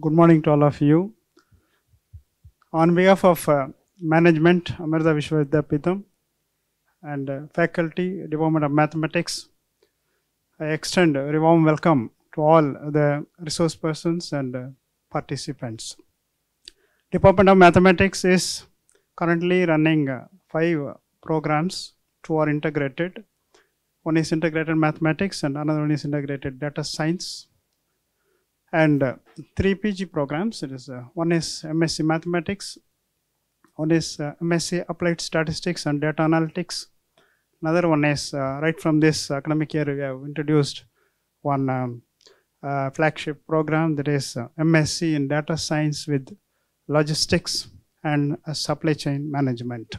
good morning to all of you. On behalf of uh, management, Amrita Vishwa Vidyapeetham and uh, faculty, Department of Mathematics, I extend a warm welcome to all the resource persons and uh, participants. Department of Mathematics is currently running uh, five programs. Two are integrated. One is integrated mathematics and another one is integrated data science. And uh, three PG programs. It is uh, one is MSc Mathematics, one is uh, MSc Applied Statistics and Data Analytics. Another one is uh, right from this academic year we have introduced one um, uh, flagship program that is uh, MSc in Data Science with Logistics and Supply Chain Management.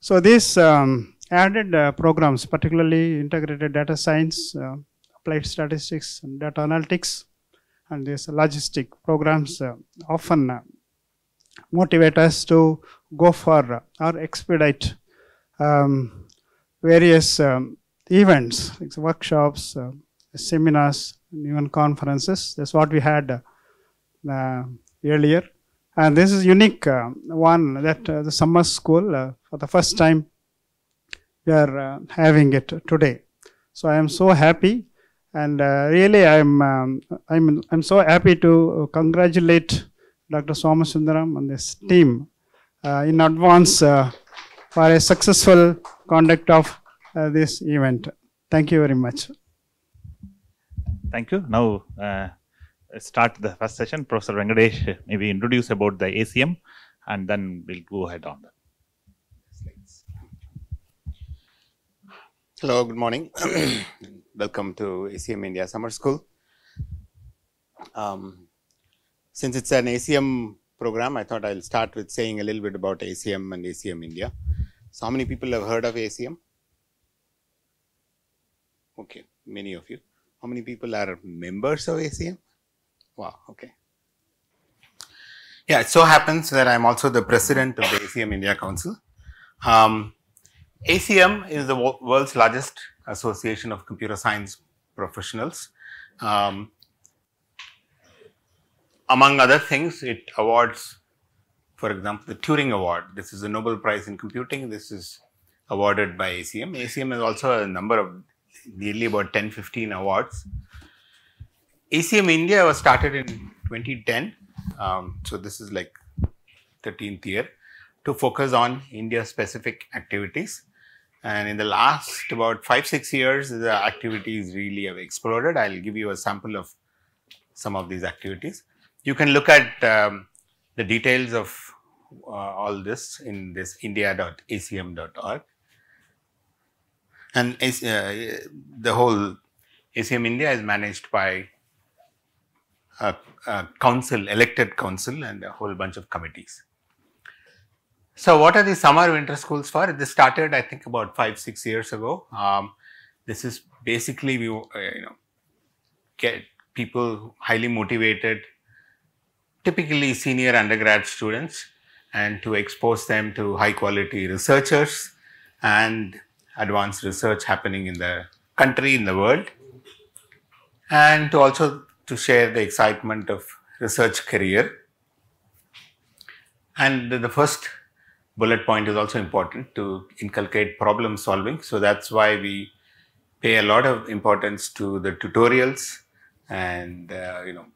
So these um, added programs, particularly integrated data science, applied statistics, and data analytics, and these logistic programs uh, often uh, motivate us to go for or expedite um, various um, events, like workshops, uh, seminars, and even conferences. That's what we had earlier. And this is unique uh, one that uh, the summer school uh, for the first time we are having it today. So I am so happy, and uh, really I am um, I'm I'm so happy to congratulate Dr. Somasundaram and this team uh, in advance uh, for a successful conduct of uh, this event. Thank you very much. Thank you. Now, uh, start the first session. Professor Venkatesh uh, maybe introduce about the ACM and then we'll go ahead on that. Hello, good morning. Welcome to ACM India Summer School. Um, since it's an ACM program, I thought I'll start with saying a little bit about ACM and ACM India. So, how many people have heard of ACM? Okay, many of you. How many people are members of ACM? Wow, okay. Yeah, it so happens that I'm also the president of the ACM India Council. Um, ACM is the world's largest association of computer science professionals. Um, among other things, it awards, for example, the Turing Award. This is a Nobel Prize in Computing. This is awarded by ACM. ACM has also a number of nearly about 10 15 awards. ACM India was started in 2010. Um, so, this is like 13th year to focus on India specific activities. And in the last about five, six years, the activities really have exploded. I'll give you a sample of some of these activities. You can look at um, the details of uh, all this in this india.acm.org. And uh, the whole ACM India is managed by a, a council, elected council, and a whole bunch of committees. So, what are the summer winter schools for? This started, I think, about five six years ago. Um, this is basically we uh, you know get people highly motivated, typically senior undergrad students, and to expose them to high quality researchers and advanced research happening in the country in the world, and to also to share the excitement of research career. And the- the first bullet point is also important to inculcate problem solving. So that's why we pay a lot of importance to the tutorials and uh, you know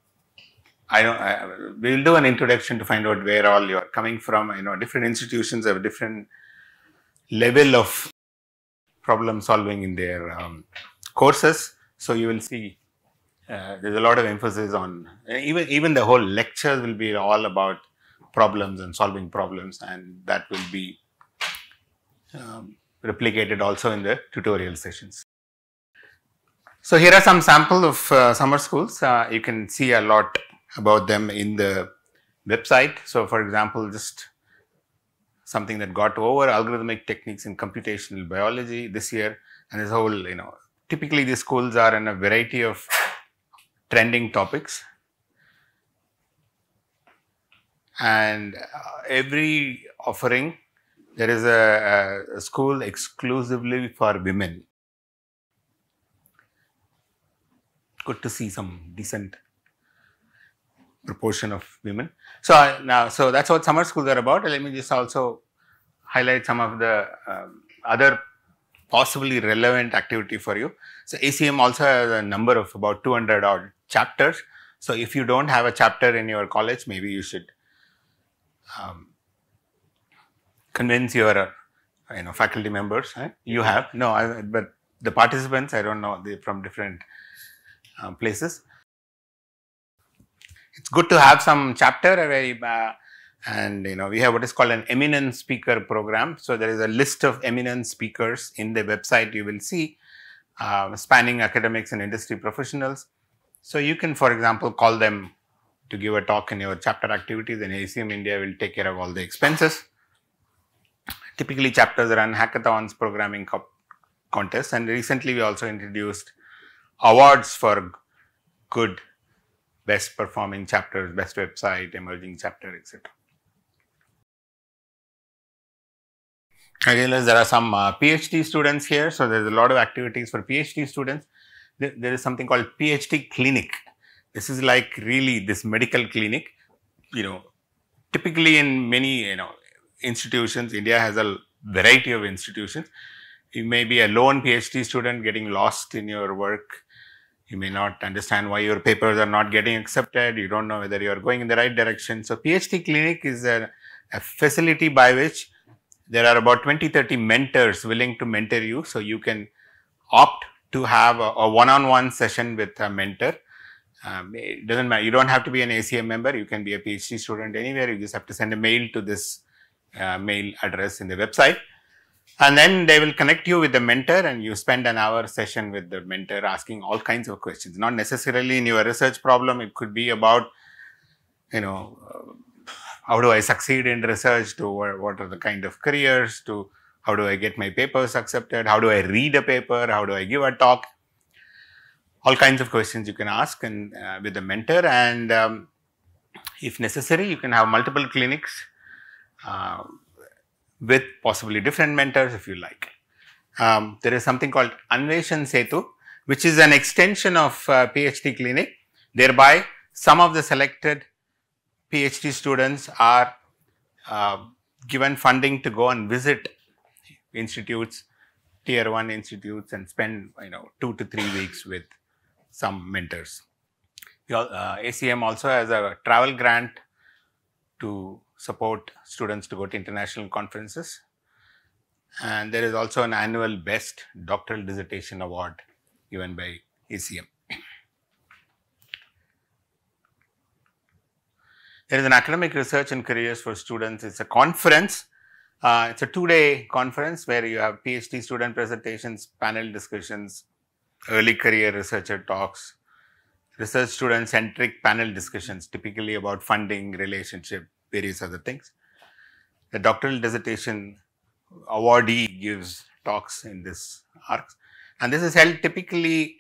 I don't I, we'll do an introduction to find out where all you're coming from. I know different institutions have different level of problem solving in their um, courses. So you will see uh, there's a lot of emphasis on even even the whole lectures will be all about problems and solving problems and that will be um, replicated also in the tutorial sessions. So here are some sample of uh, summer schools. Uh, you can see a lot about them in the website. So for example, just something that got over algorithmic techniques in computational biology this year and this whole, you know, typically these schools are in a variety of trending topics and uh, every offering there is a, a, school exclusively for women good to see some decent proportion of women. So I, now, so that's what summer schools are about. Let me just also highlight some of the um, other possibly relevant activity for you. So ACM also has a number of about 200 odd chapters. So if you don't have a chapter in your college, maybe you should um, convince your uh, you know faculty members. Right? You have no, I, but the participants I don't know they from different uh, places. It's good to have some chapter where uh, and you know we have what is called an eminent speaker program. So there is a list of eminent speakers in the website. You will see uh, spanning academics and industry professionals. So you can, for example, call them to give a talk in your chapter activities, and ACM India will take care of all the expenses. Typically, chapters run hackathons, programming co contests, and recently we also introduced awards for good, best performing chapters, best website, emerging chapter, etc. I realize there are some uh, PhD students here, so there's a lot of activities for PhD students. There, there is something called PhD clinic. This is like really this medical clinic. You know, typically in many you know institutions, India has a variety of institutions. You may be a lone PhD student getting lost in your work. You may not understand why your papers are not getting accepted. You don't know whether you are going in the right direction. So, PhD clinic is a, a facility by which there are about 20 30 mentors willing to mentor you so you can opt to have a, one-on-one session with a mentor um, it doesn't matter. You don't have to be an acm member. You can be a phd student anywhere. You just have to send a mail to this uh, mail address in the website. And then they will connect you with the mentor and you spend an hour session with the mentor asking all kinds of questions. Not necessarily in your research problem. It could be about you know uh, how do I succeed in research? To what, what are the kind of careers? To how do I get my papers accepted, how do I read a paper, how do I give a talk, all kinds of questions you can ask and uh, with a mentor and um, if necessary you can have multiple clinics uh, with possibly different mentors if you like. Um, there is something called Anveshan Setu which is an extension of uh, PhD clinic thereby some of the selected PhD students are uh, given funding to go and visit institutes, tier 1 institutes and spend you know 2 to 3 weeks with some mentors. Uh, ACM also has a travel grant to support students to go to international conferences. And there is also an annual best doctoral dissertation award given by ACM. There is an academic research and careers for students. It's a conference. Uh, it's a two-day conference where you have PhD student presentations, panel discussions, early career researcher talks, research student centric panel discussions, typically about funding, relationship, various other things. The doctoral dissertation awardee gives talks in this arc, and this is held typically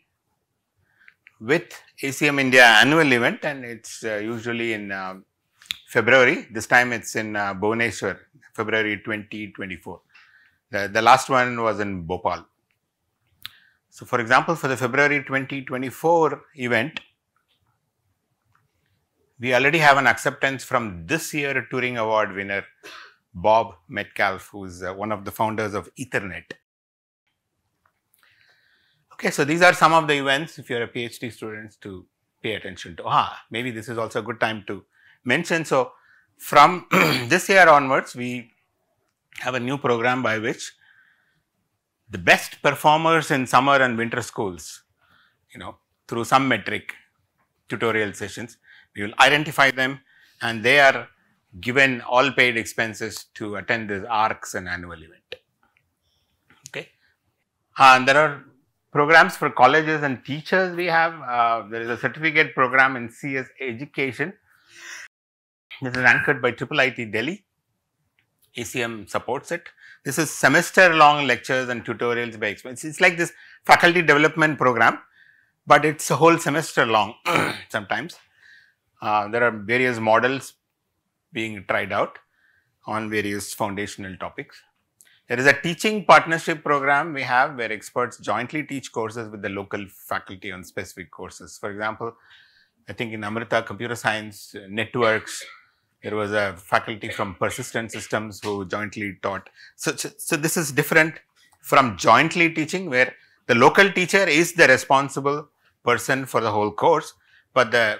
with ACM India annual event, and it's uh, usually in um, February. This time it's in uh, February 2024. The, the last one was in Bhopal. So, for example, for the February 2024 event, we already have an acceptance from this year Turing Award winner, Bob Metcalfe, who is uh, one of the founders of Ethernet. Okay, so these are some of the events if you are a PhD student to pay attention to. Ah, maybe this is also a good time to mention. So, from this year onwards, we have a new program by which the best performers in summer and winter schools, you know, through some metric tutorial sessions, we will identify them and they are given all paid expenses to attend this ARCS and annual event. Okay. And there are programs for colleges and teachers we have. Uh, there is a certificate program in CS education this is anchored by Triple IT Delhi. ACM supports it. This is semester long lectures and tutorials by experts. It's like this faculty development program, but it's a whole semester long sometimes. Uh, there are various models being tried out on various foundational topics. There is a teaching partnership program we have where experts jointly teach courses with the local faculty on specific courses. For example, I think in Amrita Computer Science Networks, there was a faculty from persistent systems who jointly taught. So, so, so this is different from jointly teaching where the local teacher is the responsible person for the whole course, but the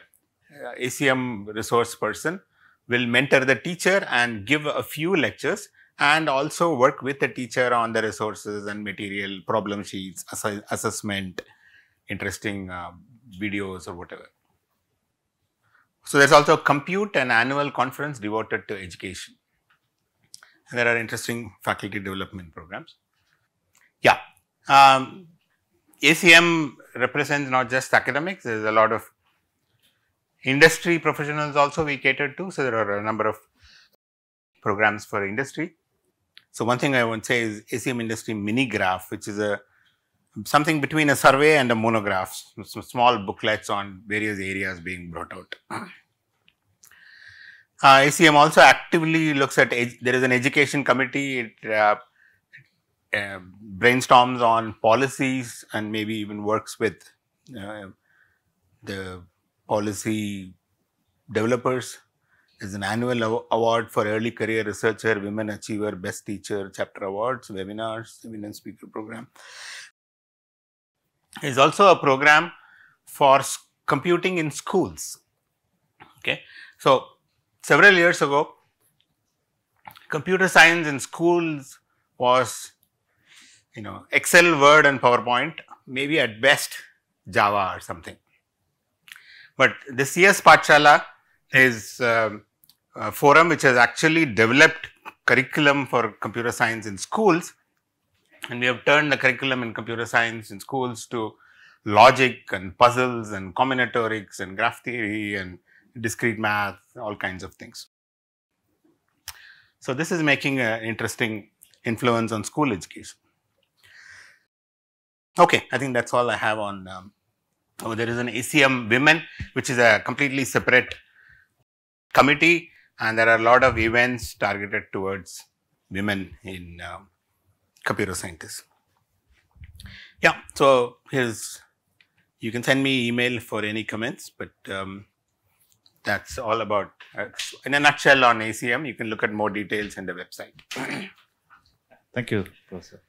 uh, ACM resource person will mentor the teacher and give a few lectures and also work with the teacher on the resources and material, problem sheets, assessment, interesting uh, videos or whatever. So, there is also a compute an annual conference devoted to education. And there are interesting faculty development programs. Yeah, um, ACM represents not just academics, there is a lot of industry professionals also we cater to. So, there are a number of programs for industry. So, one thing I to say is ACM industry mini graph, which is a something between a survey and a monograph, some small booklets on various areas being brought out. Uh, ACM also actively looks at, there is an education committee, it uh, uh, brainstorms on policies and maybe even works with uh, the policy developers. There's an annual award for early career researcher, women achiever, best teacher, chapter awards, webinars, seminar speaker program. There's also a program for computing in schools. Okay, so several years ago, computer science in schools was you know Excel, Word and PowerPoint, maybe at best Java or something. But the CS Pathshala is um, a forum which has actually developed curriculum for computer science in schools and we have turned the curriculum in computer science in schools to logic and puzzles and combinatorics and graph theory and discrete math, all kinds of things. So, this is making an interesting influence on school education. Okay, I think that is all I have on. Um, oh, there is an ACM Women, which is a completely separate committee, and there are a lot of events targeted towards women in um, computer scientists. Yeah, so here's you can send me email for any comments, but um, that's all about uh, in a nutshell on ACM. You can look at more details in the website. Thank you, Professor.